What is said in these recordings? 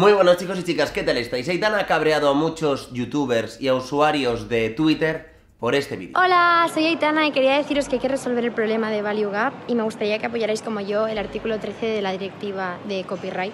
Muy buenos chicos y chicas, ¿qué tal estáis? Aitana ha cabreado a muchos youtubers y a usuarios de Twitter por este vídeo. Hola, soy Aitana y quería deciros que hay que resolver el problema de Value Gap y me gustaría que apoyarais como yo el artículo 13 de la directiva de copyright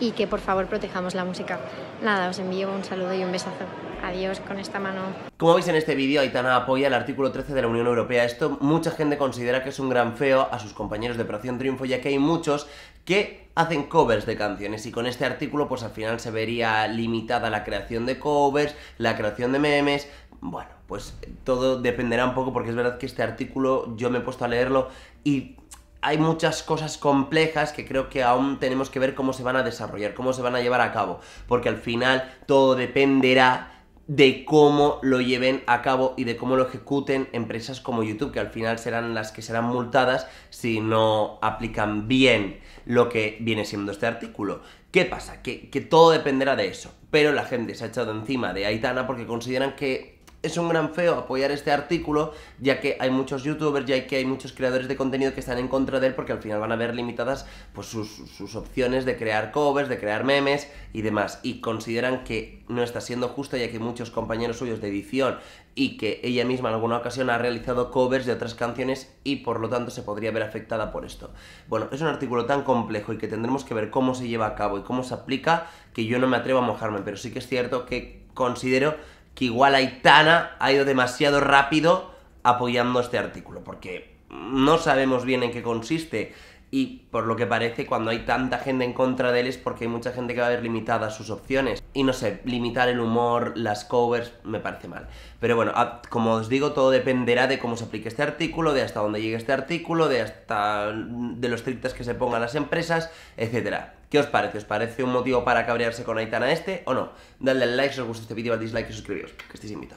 y que por favor protejamos la música. Nada, os envío un saludo y un besazo. Adiós con esta mano. Como veis en este vídeo, Aitana apoya el artículo 13 de la Unión Europea. Esto mucha gente considera que es un gran feo a sus compañeros de Operación Triunfo, ya que hay muchos que hacen covers de canciones y con este artículo pues al final se vería limitada la creación de covers, la creación de memes, bueno, pues todo dependerá un poco porque es verdad que este artículo yo me he puesto a leerlo y hay muchas cosas complejas que creo que aún tenemos que ver cómo se van a desarrollar, cómo se van a llevar a cabo, porque al final todo dependerá de cómo lo lleven a cabo y de cómo lo ejecuten empresas como YouTube, que al final serán las que serán multadas si no aplican bien lo que viene siendo este artículo. ¿Qué pasa? Que, todo dependerá de eso. Pero la gente se ha echado encima de Aitana porque consideran que es un gran feo apoyar este artículo, ya que hay muchos youtubers, ya que hay muchos creadores de contenido que están en contra de él porque al final van a ver limitadas pues, sus, opciones de crear covers, de crear memes y demás. Y consideran que no está siendo justo, ya que muchos compañeros suyos de edición y que ella misma en alguna ocasión ha realizado covers de otras canciones y por lo tanto se podría ver afectada por esto. Bueno, es un artículo tan complejo y que tendremos que ver cómo se lleva a cabo y cómo se aplica que yo no me atrevo a mojarme, pero sí que es cierto que considero que igual Aitana ha ido demasiado rápido apoyando este artículo, porque no sabemos bien en qué consiste y por lo que parece cuando hay tanta gente en contra de él es porque hay mucha gente que va a ver limitadas sus opciones. Y no sé, limitar el humor, las covers, me parece mal. Pero bueno, como os digo, todo dependerá de cómo se aplique este artículo, de hasta dónde llegue este artículo, de hasta de los estrictas que se pongan las empresas, etcétera. ¿Qué os parece? ¿Os parece un motivo para cabrearse con Aitana este o no? Dadle al like si os gusta este vídeo, al dislike y suscribiros, que estéis invitados.